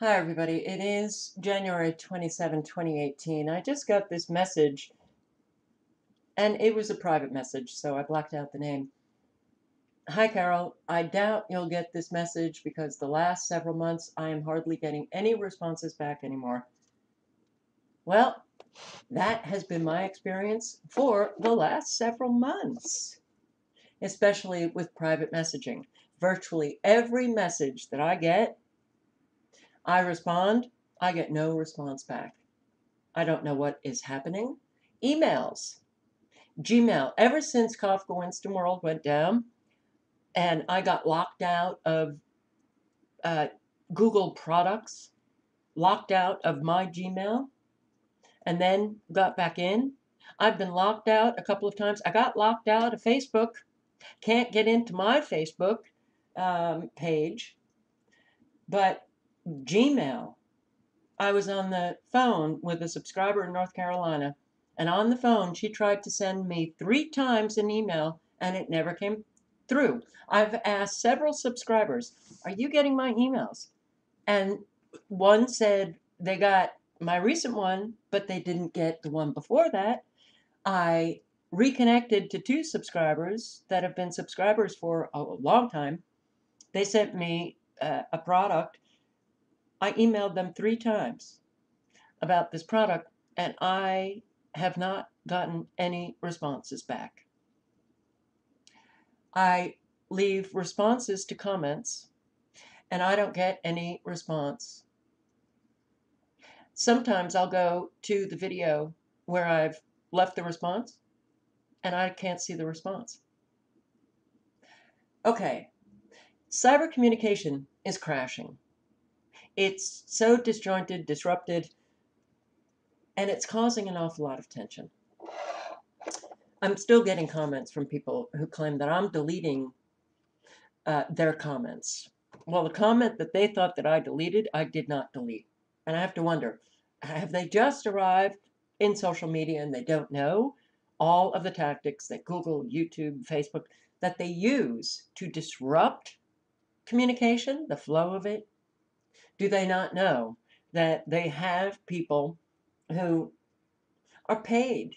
Hi, everybody. It is January 27, 2018. I just got this message, and it was a private message, so I blacked out the name. Hi, Carol. I doubt you'll get this message because the last several months I am hardly getting any responses back anymore. Well, that has been my experience for the last several months, especially with private messaging. Virtually every message that I get I respond, I get no response back. I don't know what is happening. Emails, Gmail, ever since Kafka Winston World went down and I got locked out of uh, Google products, locked out of my Gmail, and then got back in. I've been locked out a couple of times. I got locked out of Facebook. Can't get into my Facebook um, page. But Gmail. I was on the phone with a subscriber in North Carolina, and on the phone, she tried to send me three times an email, and it never came through. I've asked several subscribers, Are you getting my emails? And one said they got my recent one, but they didn't get the one before that. I reconnected to two subscribers that have been subscribers for a long time. They sent me uh, a product I emailed them three times about this product and I have not gotten any responses back. I leave responses to comments and I don't get any response. Sometimes I'll go to the video where I've left the response and I can't see the response. Okay, cyber communication is crashing. It's so disjointed, disrupted, and it's causing an awful lot of tension. I'm still getting comments from people who claim that I'm deleting uh, their comments. Well, the comment that they thought that I deleted, I did not delete. And I have to wonder, have they just arrived in social media and they don't know all of the tactics that Google, YouTube, Facebook, that they use to disrupt communication, the flow of it, do they not know that they have people who are paid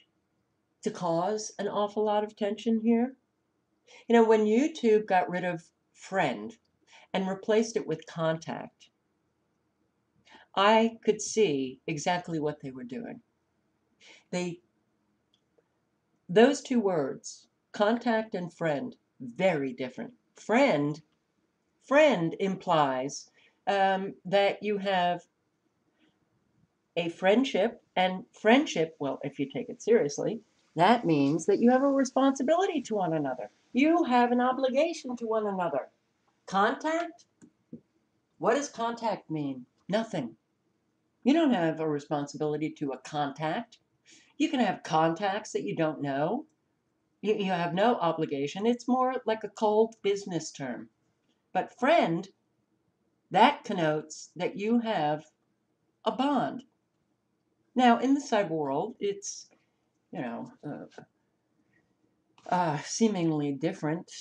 to cause an awful lot of tension here? You know, when YouTube got rid of friend and replaced it with contact, I could see exactly what they were doing. They those two words, contact and friend, very different. Friend friend implies um, that you have a friendship, and friendship, well, if you take it seriously, that means that you have a responsibility to one another. You have an obligation to one another. Contact? What does contact mean? Nothing. You don't have a responsibility to a contact. You can have contacts that you don't know. You, you have no obligation. It's more like a cold business term. But friend that connotes that you have a bond. Now, in the cyber world, it's, you know, uh, uh, seemingly different.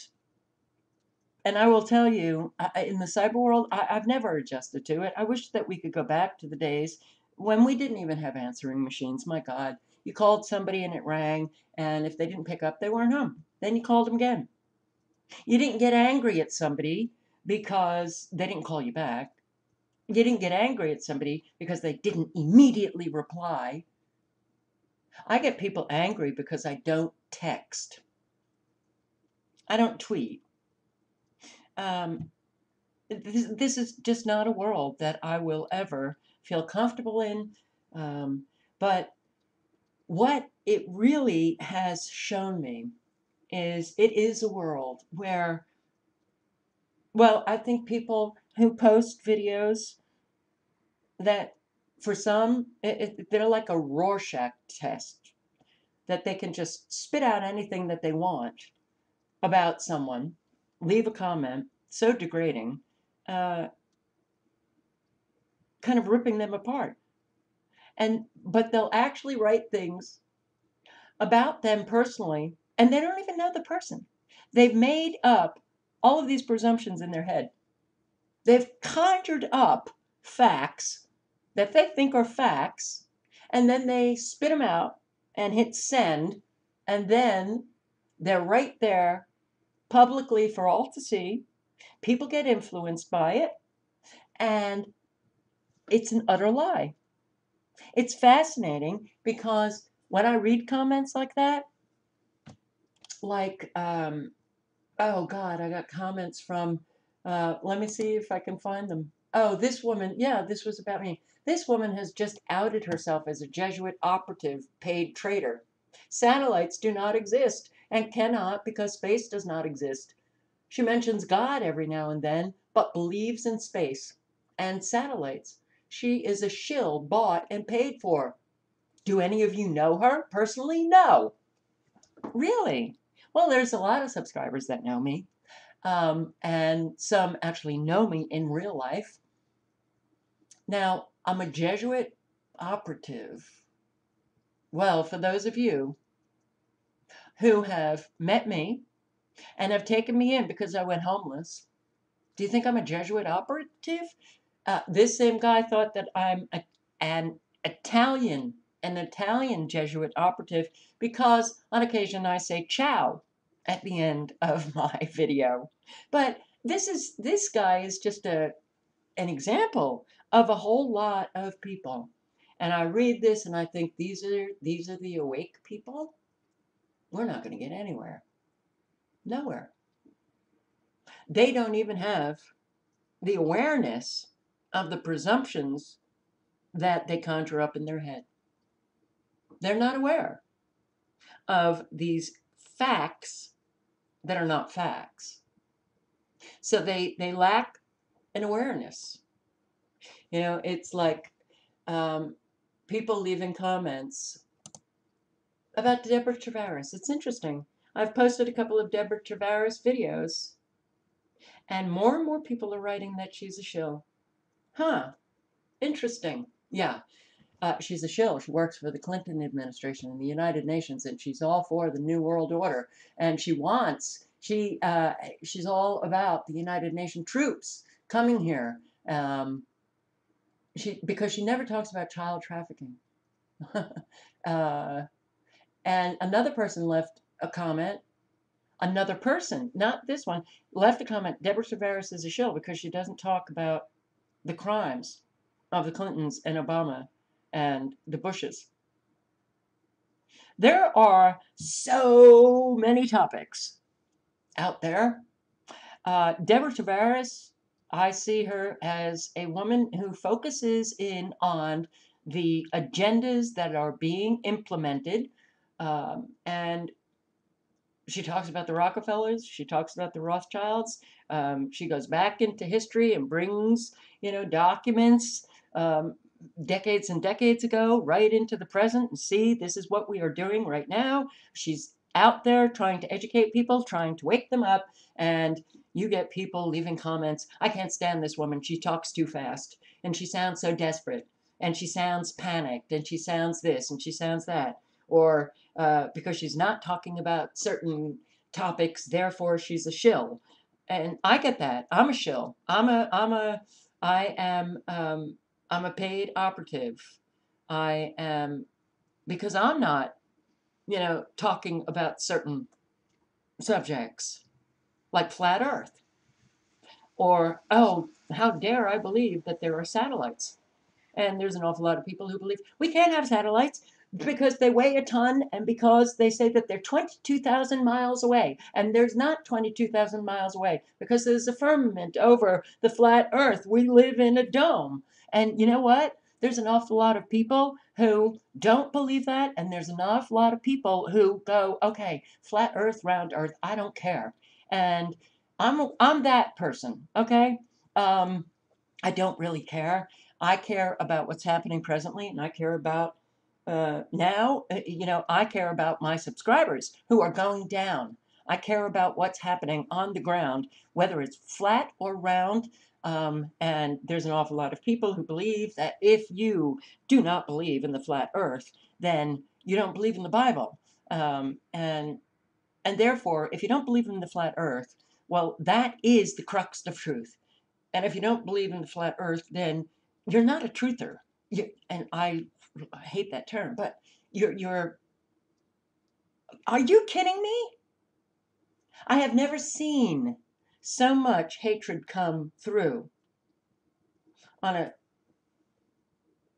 And I will tell you, I, in the cyber world, I, I've never adjusted to it. I wish that we could go back to the days when we didn't even have answering machines. My God, you called somebody and it rang, and if they didn't pick up, they weren't home. Then you called them again. You didn't get angry at somebody because they didn't call you back. You didn't get angry at somebody because they didn't immediately reply. I get people angry because I don't text. I don't tweet. Um, this, this is just not a world that I will ever feel comfortable in. Um, but what it really has shown me is it is a world where well, I think people who post videos that for some, it, it, they're like a Rorschach test that they can just spit out anything that they want about someone, leave a comment so degrading, uh, kind of ripping them apart. And but they'll actually write things about them personally, and they don't even know the person. They've made up all of these presumptions in their head. They've conjured up facts that they think are facts, and then they spit them out and hit send, and then they're right there publicly for all to see. People get influenced by it, and it's an utter lie. It's fascinating because when I read comments like that, like, um, oh God, I got comments from, uh, let me see if I can find them. Oh, this woman, yeah, this was about me. This woman has just outed herself as a Jesuit operative paid traitor. Satellites do not exist and cannot because space does not exist. She mentions God every now and then, but believes in space and satellites. She is a shill bought and paid for. Do any of you know her personally? No. Really? Well, there's a lot of subscribers that know me, um, and some actually know me in real life. Now, I'm a Jesuit operative. Well, for those of you who have met me and have taken me in because I went homeless, do you think I'm a Jesuit operative? Uh, this same guy thought that I'm a, an Italian an Italian Jesuit operative because on occasion I say ciao at the end of my video. But this is this guy is just a an example of a whole lot of people. And I read this and I think these are these are the awake people. We're not going to get anywhere. Nowhere. They don't even have the awareness of the presumptions that they conjure up in their head. They're not aware of these facts that are not facts. So they, they lack an awareness. You know, it's like um, people leaving comments about Deborah Tavares. It's interesting. I've posted a couple of Deborah Tavares videos, and more and more people are writing that she's a shill. Huh. Interesting. Yeah. Uh, she's a shill. She works for the Clinton administration in the United Nations, and she's all for the New World Order. And she wants she uh, she's all about the United Nations troops coming here. Um, she because she never talks about child trafficking. uh, and another person left a comment. Another person, not this one, left a comment. Deborah Tavares is a shill because she doesn't talk about the crimes of the Clintons and Obama and the Bushes. There are so many topics out there. Uh, Deborah Tavares, I see her as a woman who focuses in on the agendas that are being implemented. Um, and she talks about the Rockefellers. She talks about the Rothschilds. Um, she goes back into history and brings, you know, documents um, decades and decades ago right into the present and see this is what we are doing right now. She's out there trying to educate people, trying to wake them up, and you get people leaving comments. I can't stand this woman. She talks too fast, and she sounds so desperate, and she sounds panicked, and she sounds this, and she sounds that. Or uh, because she's not talking about certain topics, therefore she's a shill. And I get that. I'm a shill. I'm a, I'm a, I am um, I'm a paid operative. I am, because I'm not, you know, talking about certain subjects like flat earth. Or, oh, how dare I believe that there are satellites? And there's an awful lot of people who believe we can't have satellites because they weigh a ton and because they say that they're 22,000 miles away. And there's not 22,000 miles away because there's a firmament over the flat earth. We live in a dome. And you know what? There's an awful lot of people who don't believe that, and there's an awful lot of people who go, okay, flat earth, round earth, I don't care. And I'm I'm that person, okay? Um, I don't really care. I care about what's happening presently, and I care about uh, now. Uh, you know, I care about my subscribers who are going down. I care about what's happening on the ground, whether it's flat or round. Um, and there's an awful lot of people who believe that if you do not believe in the flat earth, then you don't believe in the Bible. Um, and, and therefore, if you don't believe in the flat earth, well, that is the crux of truth. And if you don't believe in the flat earth, then you're not a truther. You, and I, I hate that term, but you're you're are you kidding me? I have never seen so much hatred come through on a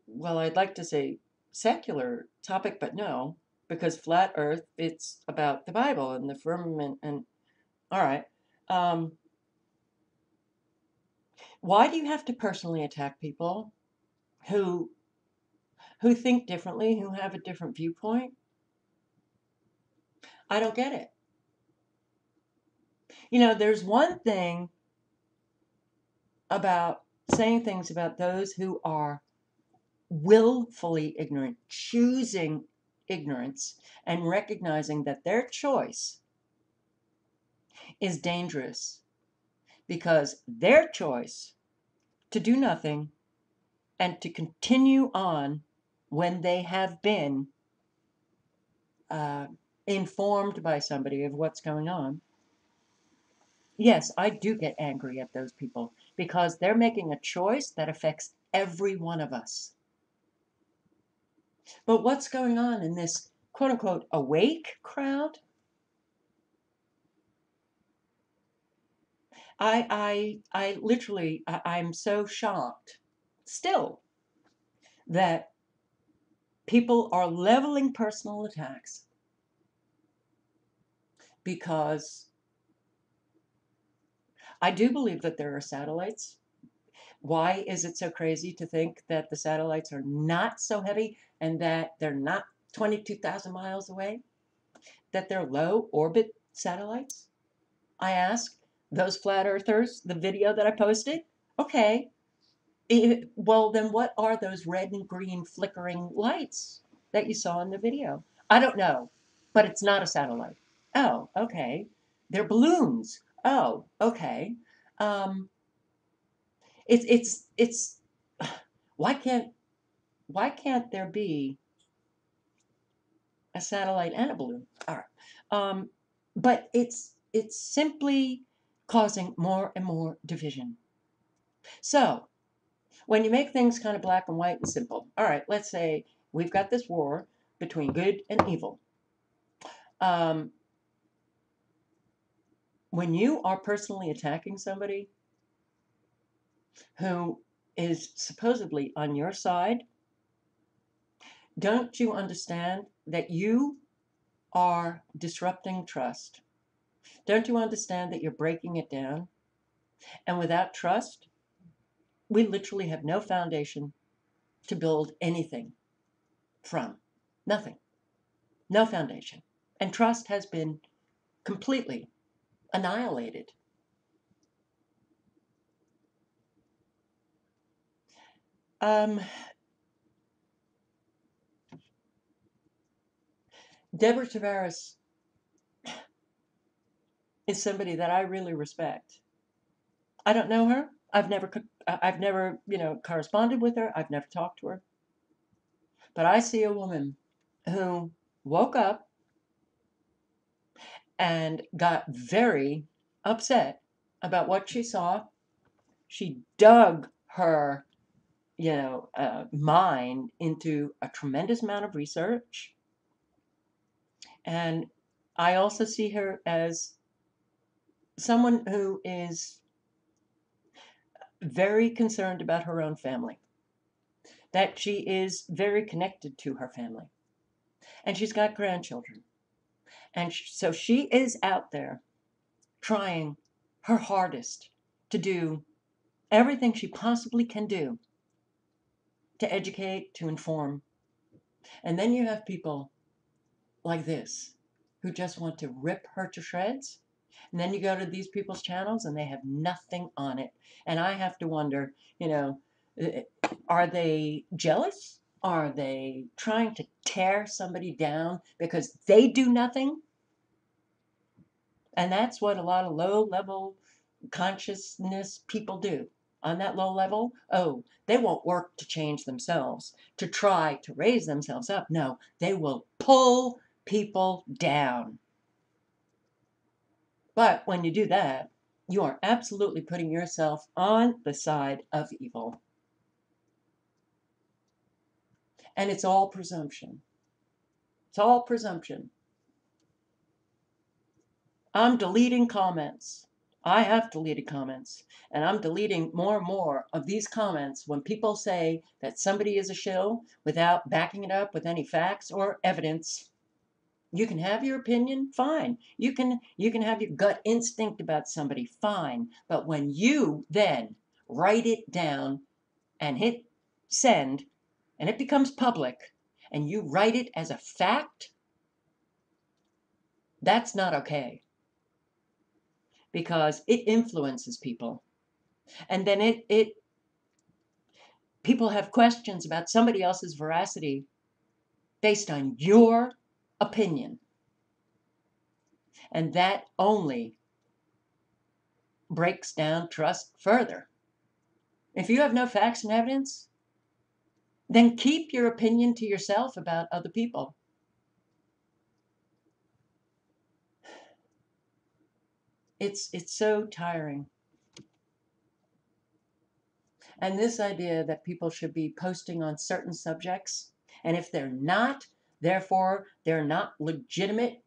well, I'd like to say secular topic, but no, because flat earth, it's about the Bible and the firmament and all right. Um, why do you have to personally attack people who who think differently, who have a different viewpoint? I don't get it. You know, there's one thing about saying things about those who are willfully ignorant, choosing ignorance, and recognizing that their choice is dangerous because their choice to do nothing and to continue on when they have been uh, informed by somebody of what's going on. Yes, I do get angry at those people because they're making a choice that affects every one of us. But what's going on in this quote unquote awake crowd? I I I literally I, I'm so shocked still that people are leveling personal attacks because I do believe that there are satellites. Why is it so crazy to think that the satellites are not so heavy and that they're not 22,000 miles away? That they're low orbit satellites? I ask those flat earthers, the video that I posted. Okay. It, well, then what are those red and green flickering lights that you saw in the video? I don't know, but it's not a satellite. Oh, okay. They're balloons. Oh, okay. Um, it's it's it's why can't why can't there be a satellite and a balloon? All right. Um, but it's it's simply causing more and more division. So, when you make things kind of black and white and simple, all right, let's say we've got this war between good and evil. Um, when you are personally attacking somebody who is supposedly on your side, don't you understand that you are disrupting trust? Don't you understand that you're breaking it down? And without trust, we literally have no foundation to build anything from. Nothing. No foundation. And trust has been completely annihilated. Um, Deborah Tavares is somebody that I really respect. I don't know her. I've never, I've never, you know, corresponded with her. I've never talked to her. But I see a woman who woke up and got very upset about what she saw. She dug her, you know, uh, mind into a tremendous amount of research. And I also see her as someone who is very concerned about her own family, that she is very connected to her family, and she's got grandchildren. And so she is out there trying her hardest to do everything she possibly can do to educate, to inform. And then you have people like this who just want to rip her to shreds. And then you go to these people's channels and they have nothing on it. And I have to wonder, you know, eh, are they jealous? Are they trying to tear somebody down because they do nothing? And that's what a lot of low level consciousness people do. On that low level, oh, they won't work to change themselves, to try to raise themselves up. No, they will pull people down. But when you do that, you are absolutely putting yourself on the side of evil. And it's all presumption. It's all presumption. I'm deleting comments. I have deleted comments, and I'm deleting more and more of these comments when people say that somebody is a shill without backing it up with any facts or evidence. You can have your opinion, fine. You can you can have your gut instinct about somebody, fine. But when you then write it down and hit send and it becomes public and you write it as a fact, that's not okay. Because it influences people. And then it it people have questions about somebody else's veracity based on your opinion. And that only breaks down trust further. If you have no facts and evidence, then keep your opinion to yourself about other people. It's it's so tiring. And this idea that people should be posting on certain subjects, and if they're not, therefore they're not legitimate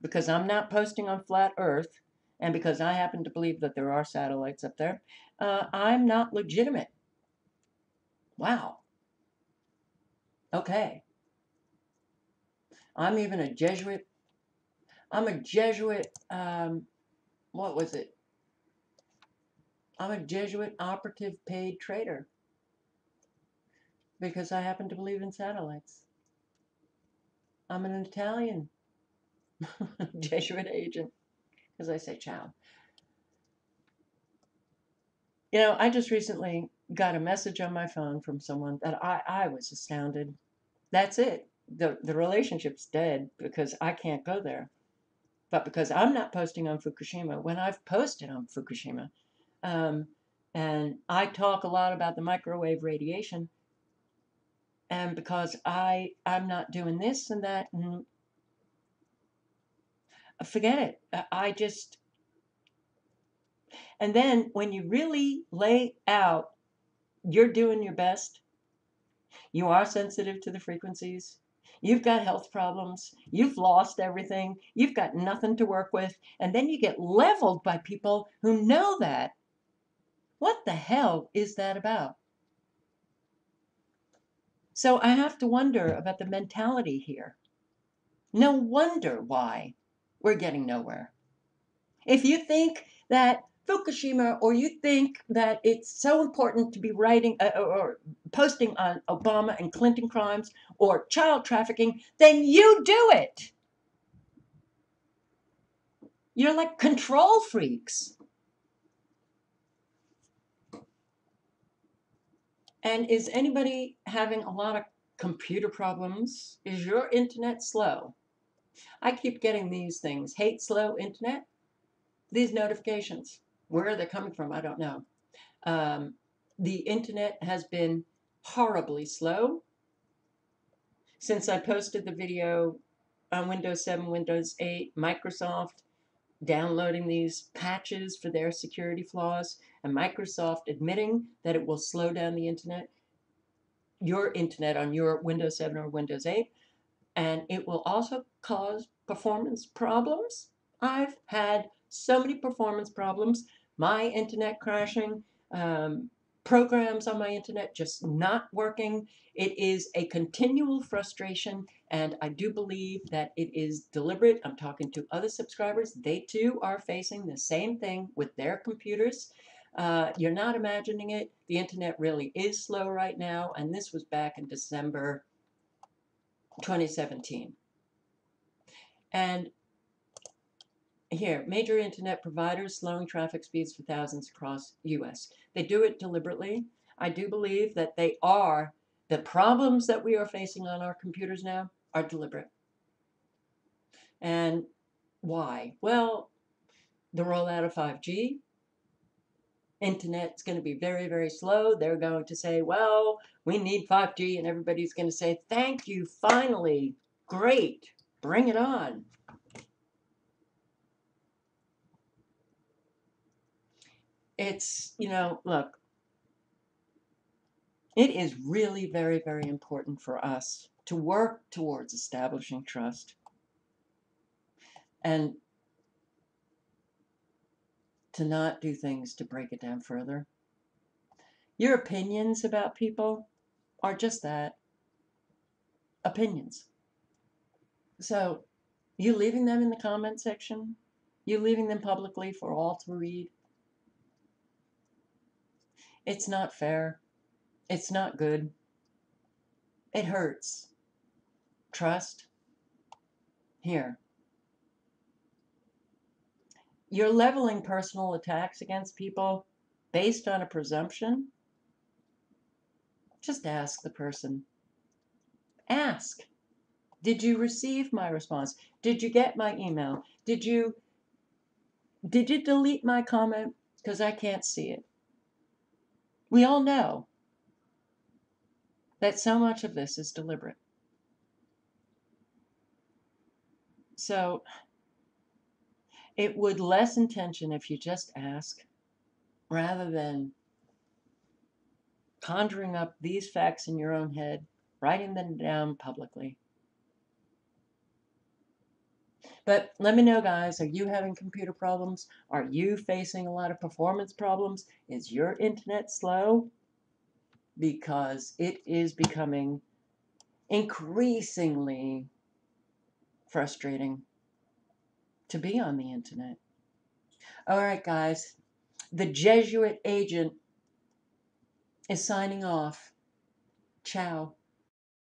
because I'm not posting on flat earth and because I happen to believe that there are satellites up there, uh, I'm not legitimate. Wow. Okay. I'm even a Jesuit. I'm a Jesuit, um, what was it? I'm a Jesuit operative paid trader because I happen to believe in satellites. I'm an Italian Jesuit agent, as I say, child. You know, I just recently got a message on my phone from someone that I, I was astounded. That's it. The, the relationship's dead because I can't go there. But because I'm not posting on Fukushima, when I've posted on Fukushima, um, and I talk a lot about the microwave radiation, and because I I'm not doing this and that, and forget it. I just and then when you really lay out, you're doing your best. You are sensitive to the frequencies. You've got health problems. You've lost everything. You've got nothing to work with. And then you get leveled by people who know that. What the hell is that about? So I have to wonder about the mentality here. No wonder why we're getting nowhere. If you think that Fukushima or you think that it's so important to be writing uh, or posting on Obama and Clinton crimes or child trafficking, then you do it. You're like control freaks. And is anybody having a lot of computer problems? Is your internet slow? I keep getting these things hate slow internet, these notifications. Where are they coming from? I don't know. Um, the internet has been horribly slow since I posted the video on Windows 7, Windows 8, Microsoft downloading these patches for their security flaws, and Microsoft admitting that it will slow down the internet, your internet on your Windows 7 or Windows 8, and it will also cause performance problems. I've had so many performance problems, my internet crashing, um, programs on my internet just not working. It is a continual frustration, and I do believe that it is deliberate. I'm talking to other subscribers. They too are facing the same thing with their computers. Uh, you're not imagining it. The internet really is slow right now, and this was back in December 2017. And here, major internet providers slowing traffic speeds for thousands across US. They do it deliberately. I do believe that they are, the problems that we are facing on our computers now are deliberate. And why? Well, the rollout of 5G, internet's going to be very, very slow. They're going to say, well, we need 5G, and everybody's going to say, thank you, finally, great, bring it on. It's, you know, look, It is really very, very important for us to work towards establishing trust. And to not do things to break it down further. Your opinions about people are just that. Opinions. So, you leaving them in the comment section, you leaving them publicly for all to read, it's not fair. It's not good. It hurts. Trust. Here. You're leveling personal attacks against people based on a presumption. Just ask the person. Ask. Did you receive my response? Did you get my email? Did you did you delete my comment because I can't see it? We all know that so much of this is deliberate. So it would lessen tension if you just ask rather than conjuring up these facts in your own head, writing them down publicly. But let me know, guys, are you having computer problems? Are you facing a lot of performance problems? Is your internet slow? Because it is becoming increasingly frustrating to be on the internet. All right, guys, the Jesuit agent is signing off. Ciao.